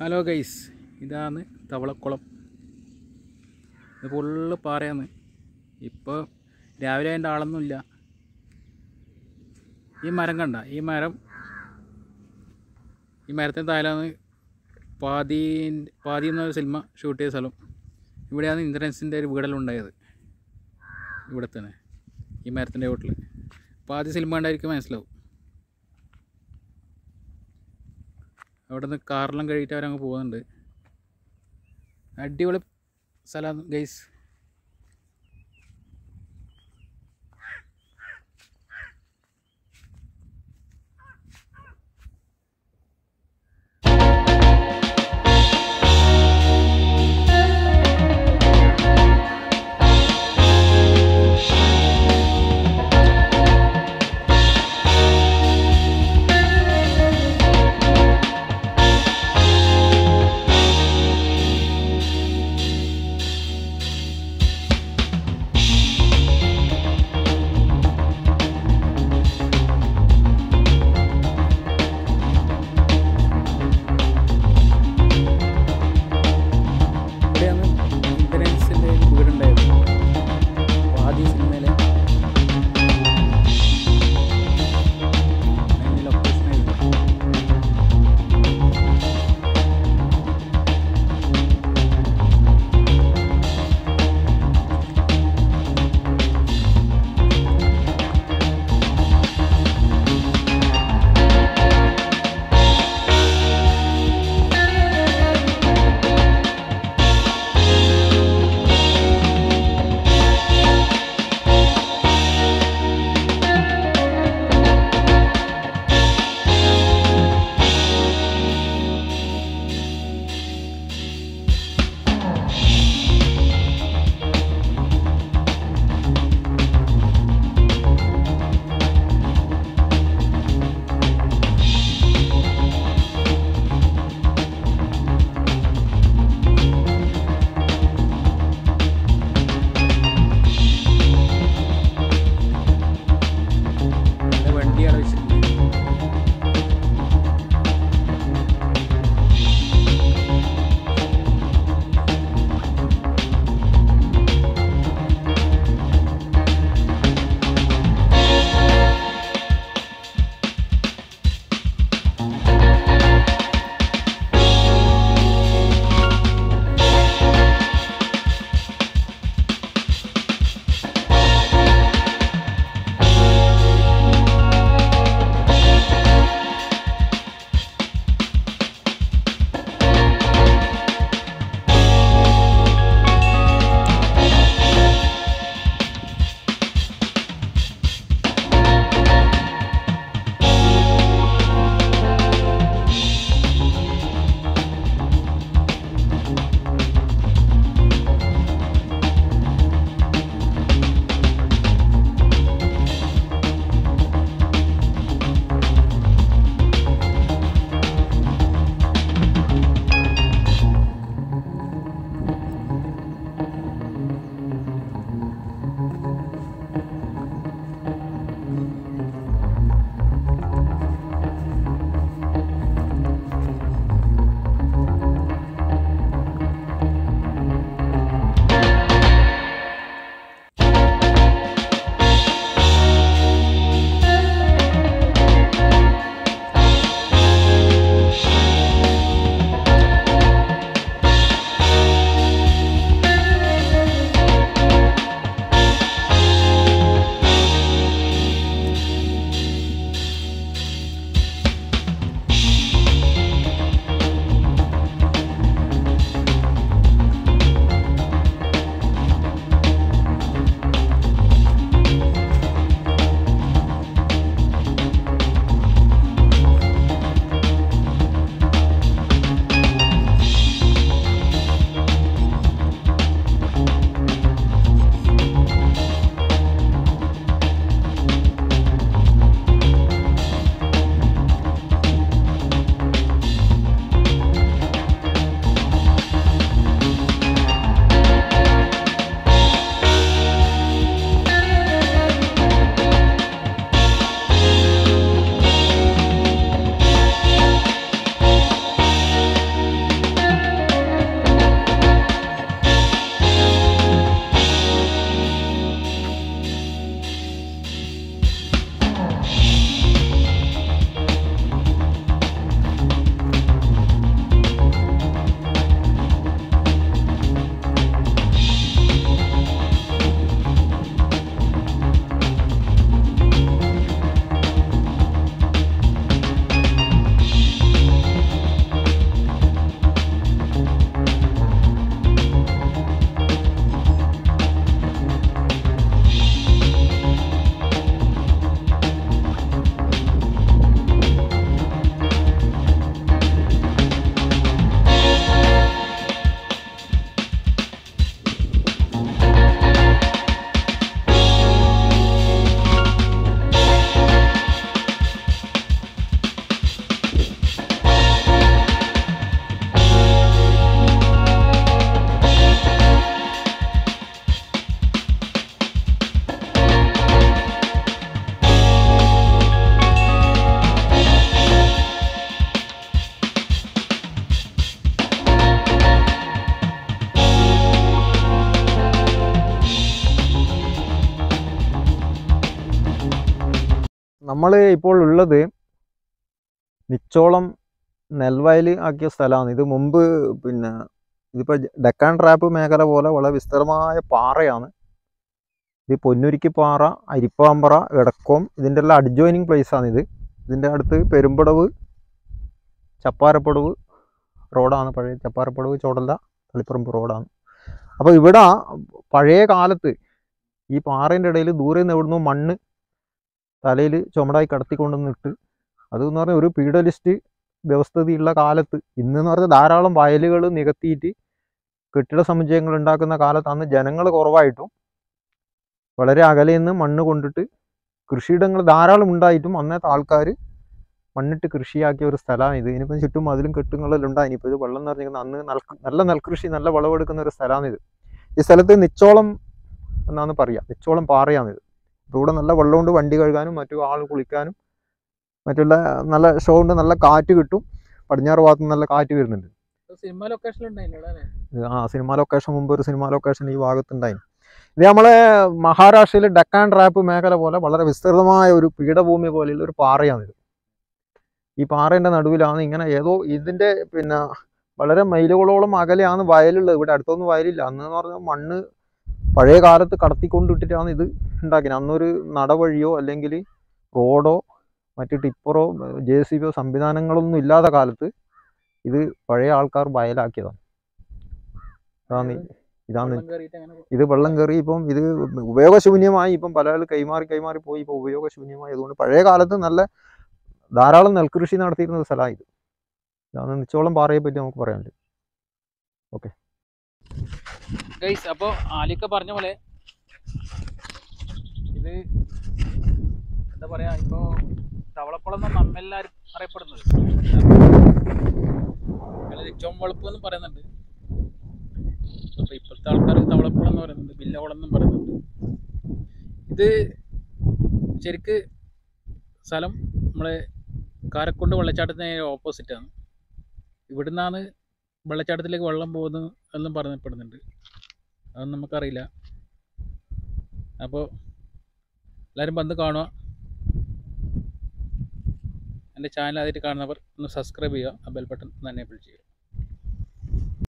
Hello guys ഇതാണ് തവളക്കുളം. ഇത് full പാറയാണ്. ഇപ്പോൾ രാവിലെ അതിന്റെ ആളൊന്നുമില്ല. ഈ മരം കണ്ട ഈ മരം ഈ മരത്തിന് താഴെയാണ് പാതി പാതി എന്നൊരു സിനിമ ഷൂട്ട് ചെയ്ത സ്ഥലം. ഇവിടെയാണ് ഇന്ദ്രൻസിന്റെ ഒരു വീടെല്ലാം ഉണ്ടായത് ഇവിടെ തന്നെ ഈ മരത്തിന്റെ വീട്ടിൽ പാതി സിനിമ കണ്ടായിരിക്കും മനസ്സിലാവും. അവിടെ നിന്ന് കാറെല്ലാം കഴിയിട്ട് അവരങ്ങ് പോകുന്നുണ്ട് അടിപൊളി സ്ഥലം ഗൈസ് നമ്മൾ ഇപ്പോൾ ഉള്ളത് നിച്ചോളം നെൽവയൽ ആക്കിയ സ്ഥലമാണ്. ഇത് മുമ്പ് പിന്നെ ഇതിപ്പോൾ ഡെക്കാൻ ട്രാപ്പ് മേഖല പോലെ വളരെ വിസ്തൃതമായ പാറയാണ്. ഇത് പൊന്നുരുക്കി പാറ അരിപ്പാമ്പറ ഇടക്കോം ഇതിന്റെ എല്ലാം അഡ്ജോയിനിങ് പ്ലേസാണിത് ഇത്. ഇതിന്റെ അടുത്ത് പെരുമ്പടവ് ചപ്പാരപ്പടവ് റോഡാണ്. പഴയ ചപ്പാരപ്പടവ് ചോടല്ല തളിപ്പറമ്പ് റോഡാണ്. അപ്പോൾ ഇവിടെ പഴയ കാലത്ത് ഈ പാറേന്റെ ഇടയിൽ ദൂരെ നിന്ന് എവിടുന്നോ മണ്ണ് തലയിൽ ചുമടായി കടത്തിക്കൊണ്ടുവന്നിട്ട് അതെന്ന് പറഞ്ഞാൽ ഒരു പീഡലിസ്റ്റ് വ്യവസ്ഥതയുള്ള കാലത്ത് ഇന്നെന്ന് പറഞ്ഞാൽ ധാരാളം വയലുകൾ നികത്തിയിട്ട് കെട്ടിട സമുച്ചയങ്ങൾ ഉണ്ടാക്കുന്ന കാലത്ത് അന്ന് ജനങ്ങൾ കുറവായിട്ടും വളരെ അകലെ നിന്ന് മണ്ണ് കൊണ്ടിട്ട് കൃഷിയിടങ്ങൾ ധാരാളം ഉണ്ടായിട്ടും അന്നത്തെ ആൾക്കാർ മണ്ണിട്ട് കൃഷിയാക്കിയ ഒരു സ്ഥലമാണ് ഇത്. ഇനിയിപ്പം ചുറ്റും മതിലും കെട്ടുകളെല്ലാം ഉണ്ടായി ഇനിയിപ്പോൾ ഇത് വെള്ളം നിറഞ്ഞിരിക്കുന്ന അന്ന് നെൽ നല്ല നെൽകൃഷി നല്ല വിളവെടുക്കുന്ന ഒരു സ്ഥലമാണിത്. ഈ സ്ഥലത്ത് നിച്ചോളം എന്നാണ് പറയുക നിച്ചോളം പാറയാണിത്. ഇപ്പോൾ ഇവിടെ നല്ല വെള്ളമുണ്ട് വണ്ടി കഴുകാനും മറ്റു ആൾ കുളിക്കാനും. മറ്റുള്ള നല്ല ഷോ ഉണ്ട് നല്ല കാറ്റ് കിട്ടും. പടിഞ്ഞാറ് ഭാഗത്ത് നല്ല കാറ്റ് വരുന്നുണ്ട്. സിനിമ ആ സിനിമ ലൊക്കേഷൻ മുമ്പ് ഒരു സിനിമ ലൊക്കേഷൻ ഈ ഭാഗത്തുണ്ടായി ഇത് നമ്മളെ മഹാരാഷ്ട്രയിലെ ഡക്കാൻ ട്രാപ്പ് മേഖല പോലെ വളരെ വിസ്തൃതമായ ഒരു പീഠഭൂമി പോലെയുള്ള ഒരു പാറയാണിത് ഈ പാറേന്റെ നടുവിലാണ് ഇങ്ങനെ ഏതോ ഇതിന്റെ പിന്നെ വളരെ മൈലുകളോളം അകലെയാണ് വയലുള്ളത്. ഇവിടെ അടുത്തൊന്നും വയലില്ല. അന്ന് എന്ന് പറഞ്ഞാൽ മണ്ണ് പഴയ കാലത്ത് കടത്തിക്കൊണ്ടിട്ടിട്ടാണ് ഇത് ഉണ്ടാക്കിയത്. അന്നൊരു നടവഴിയോ അല്ലെങ്കിൽ റോഡോ മറ്റ് ടിപ്പറോ ജെ സി ബിയോ സംവിധാനങ്ങളൊന്നും ഇല്ലാത്ത കാലത്ത് ഇത് പഴയ ആൾക്കാർ വയലാക്കിയതാണ്. അതാണ് ഇതാണ് ഇത് വെള്ളം കയറി ഇപ്പം ഇത് ഉപയോഗശൂന്യമായി. ഇപ്പം പല ആൾ കൈമാറി കൈമാറി പോയി. ഇപ്പം ഉപയോഗശൂന്യമായി അതുകൊണ്ട് പഴയ കാലത്ത് നല്ല ധാരാളം നെൽകൃഷി നടത്തിയിരുന്ന സ്ഥലമാണ് ഇത്. ഇതാണ് നിച്ചോളം പാറയെ പറ്റി നമുക്ക് പറയാനുണ്ട്. ഗൈസ് അപ്പോൾ ആലിക്ക പറഞ്ഞ പോലെ ഇത് എന്താ പറയുക ഇപ്പോൾ തവളക്കുളം എന്നാണ് നമ്മെല്ലാവരും അറിയപ്പെടുന്നത്. ഏറ്റവും എന്നും പറയുന്നുണ്ട്. അപ്പോൾ ഇപ്പോഴത്തെ ആൾക്കാർ തവളക്കുളം എന്ന് പറയുന്നുണ്ട് ബില്ലകുളം എന്നും പറയുന്നുണ്ട്. ഇത് ശരിക്ക് സ്ഥലം നമ്മളെ കാരക്കുണ്ട് വെള്ളച്ചാട്ടത്തിന് ഓപ്പോസിറ്റാണ് ഇവിടുന്നാണ് വെള്ളച്ചാട്ടത്തിലേക്ക് വെള്ളം പോകുന്നു എന്നും പറയപ്പെടുന്നുണ്ട് അതൊന്നും നമുക്കറിയില്ല. അപ്പോൾ എല്ലാവരും വന്ന് കാണുക. എന്റെ ചാനൽ ആദ്യമായിട്ട് കാണുന്നവർ ഒന്ന് സബ്സ്ക്രൈബ് ചെയ്യുക. ആ ബെൽ ബട്ടൺ ഒന്ന് എനേബിൾ ചെയ്യുക.